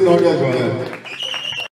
nome agora.